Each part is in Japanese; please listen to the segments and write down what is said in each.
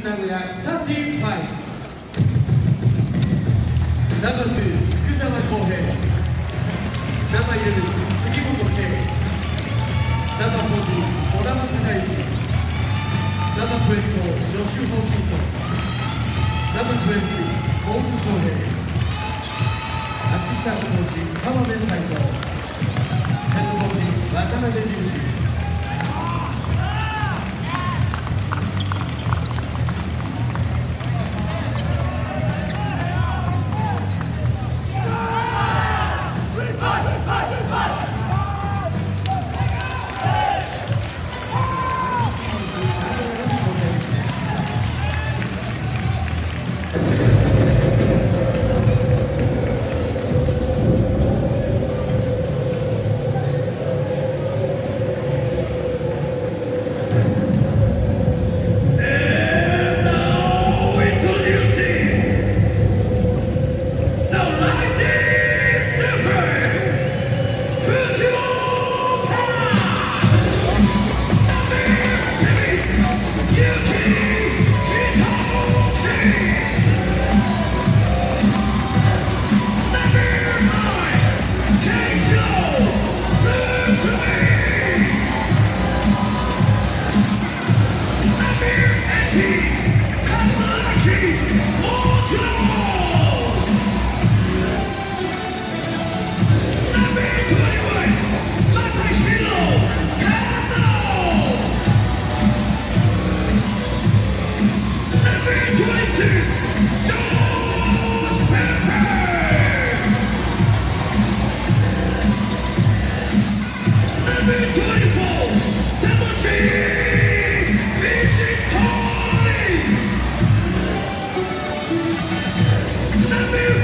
ス名古屋スターティングファイナンバー2福沢康平ナンバー11杉本圭ナンバー40小田正孝之ナンバー24ジョシュ・ホーキンソンナンバー26大津翔平アシスタントコーチ川辺太蔵ヘッドコーチ渡辺隆二 ¡Dame!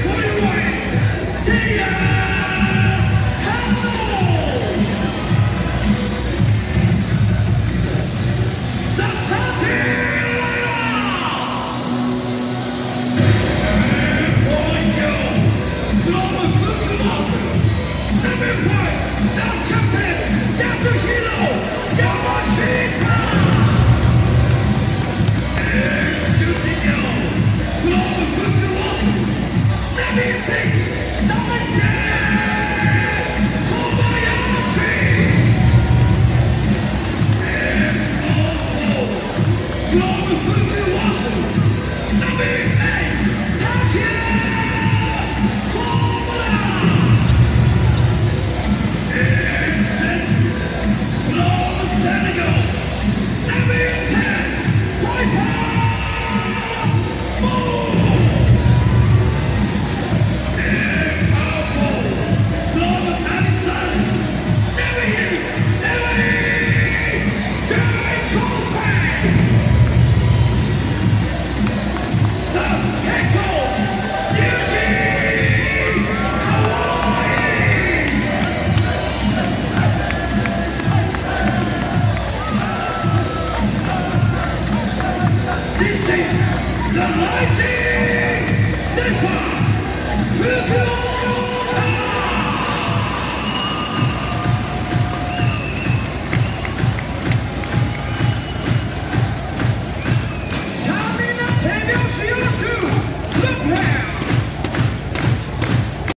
Boise!